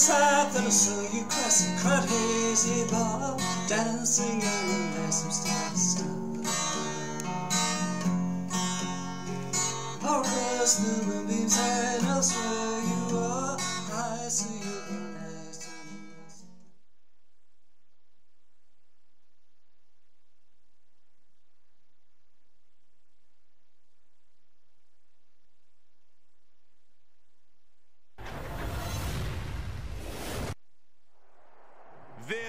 south and I saw you classic crowd hazy bar dancing in the night some stars star. I'll cross the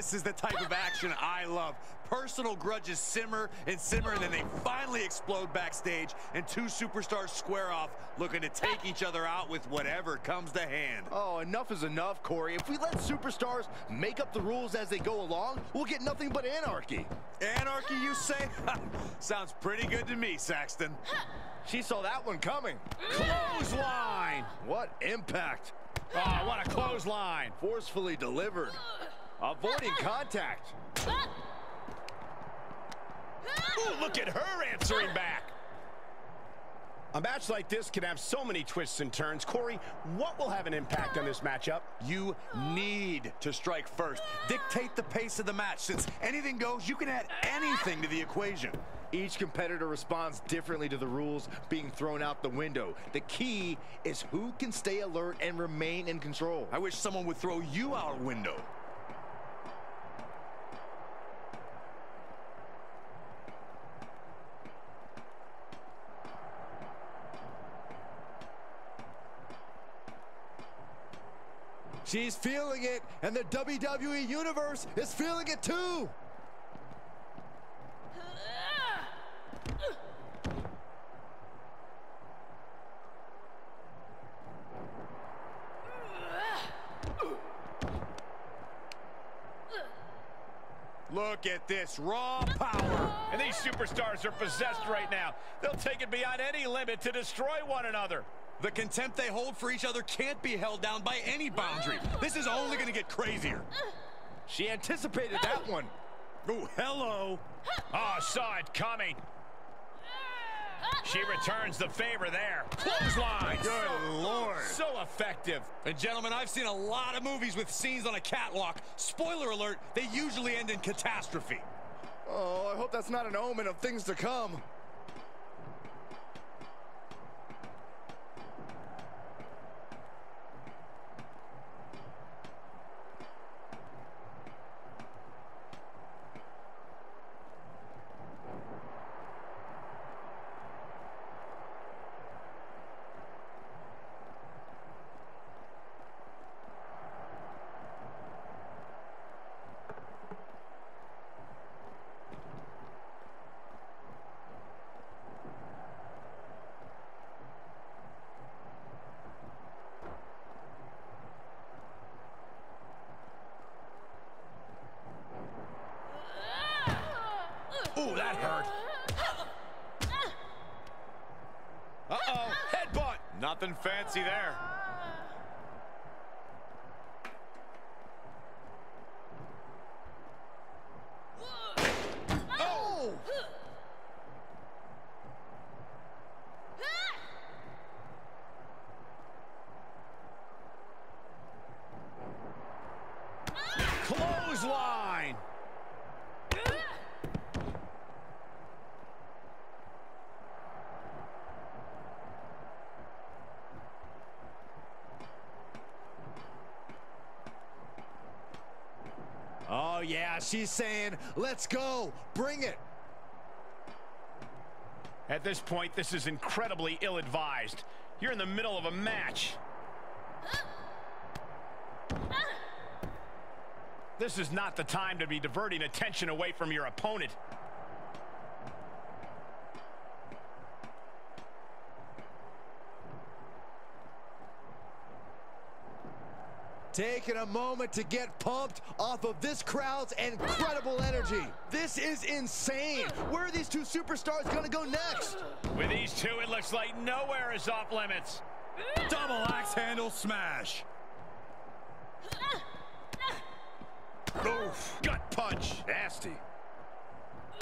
This is the type of action I love. Personal grudges simmer and simmer, and then they finally explode backstage, and two superstars square off, looking to take each other out with whatever comes to hand. Oh, enough is enough, Corey. If we let superstars make up the rules as they go along, we'll get nothing but anarchy. Anarchy, you say? Sounds pretty good to me, Saxton. She saw that one coming. Clothesline! What impact. Oh, what a clothesline! Forcefully delivered. Avoiding contact. Ooh, look at her answering back. A match like this can have so many twists and turns. Corey, what will have an impact on this matchup? You need to strike first. Dictate the pace of the match. Since anything goes, you can add anything to the equation. Each competitor responds differently to the rules being thrown out the window. The key is who can stay alert and remain in control. I wish someone would throw you out a window. She's feeling it, and the WWE Universe is feeling it too. Look at this raw power. And these superstars are possessed right now. They'll take it beyond any limit to destroy one another. The contempt they hold for each other can't be held down by any boundary. This is only going to get crazier. She anticipated that one. Oh, hello. Oh, saw it coming. She returns the favor there. Clothesline. Good Lord. So effective. And gentlemen, I've seen a lot of movies with scenes on a catwalk. Spoiler alert, they usually end in catastrophe. Oh, I hope that's not an omen of things to come. Ooh, that hurt. Uh-oh, headbutt. Nothing fancy there. Oh! Clothesline. Oh, yeah, she's saying, let's go, bring it. At this point, this is incredibly ill-advised. You're in the middle of a match. This is not the time to be diverting attention away from your opponent. Taking a moment to get pumped off of this crowd's incredible energy. This is insane. Where are these two superstars going to go next? With these two, it looks like nowhere is off limits. Double axe handle smash. Oof, gut punch. Nasty.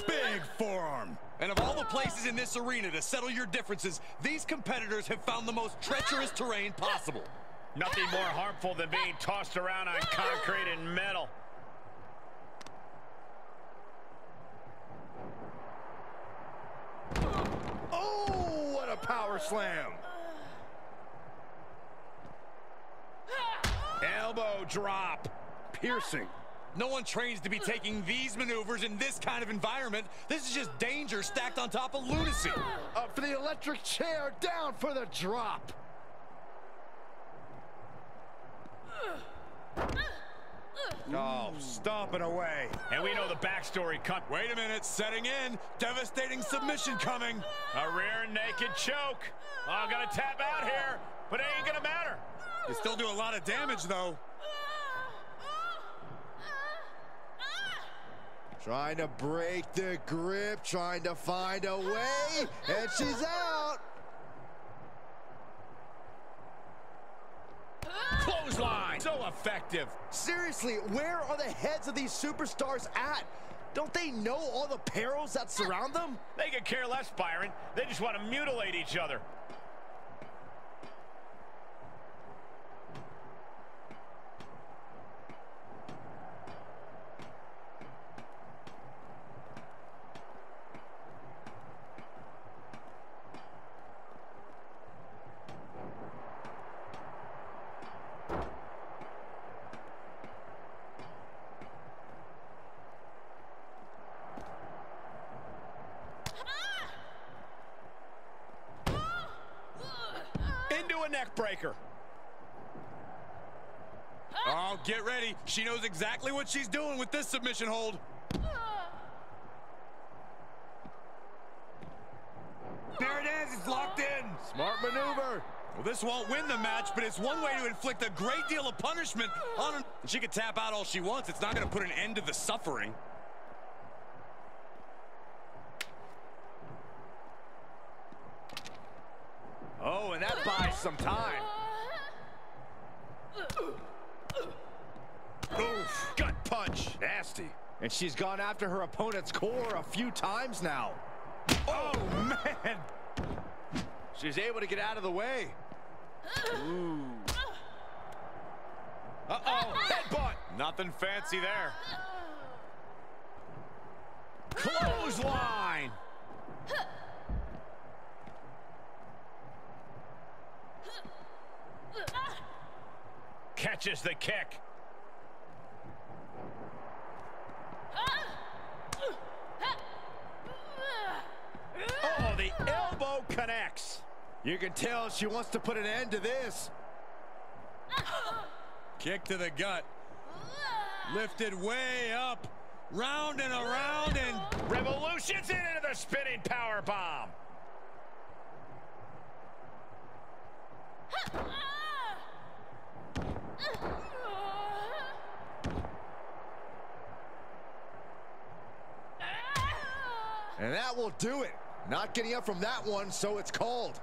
Big forearm. And of all the places in this arena to settle your differences, these competitors have found the most treacherous terrain possible. Nothing more harmful than being tossed around on concrete and metal. Oh, what a power slam. Elbow drop. Piercing. No one trains to be taking these maneuvers in this kind of environment. This is just danger stacked on top of lunacy. Up for the electric chair, down for the drop. Oh, stomping away. And we know the backstory. Cut. Wait a minute, setting in. Devastating submission coming. A rear naked choke. Oh, I'm gonna tap out here, but it ain't gonna matter. You still do a lot of damage, though. Trying to break the grip, trying to find a way, and she's out. Clothesline. So effective. Seriously, where are the heads of these superstars at? Don't they know all the perils that surround them? They could care less, Byron. They just want to mutilate each other. Into a neck breaker. Oh, get ready. She knows exactly what she's doing with this submission hold. There it is. It's locked in. Smart maneuver. Well, this won't win the match, but it's one way to inflict a great deal of punishment on her. She could tap out all she wants. It's not going to put an end to the suffering. Oh, and that buys some time. Oof. Gut punch. Nasty. And she's gone after her opponent's core a few times now. Oh, oh man. She's able to get out of the way. Ooh. Uh-oh. Headbutt. Nothing fancy there. Clothesline. Catches the kick. Oh, the elbow connects. You can tell she wants to put an end to this. Kick to the gut. Lifted way up. Round and around and... Revolutions in into the spinning power bomb. And that will do it. Not getting up from that one, so it's called.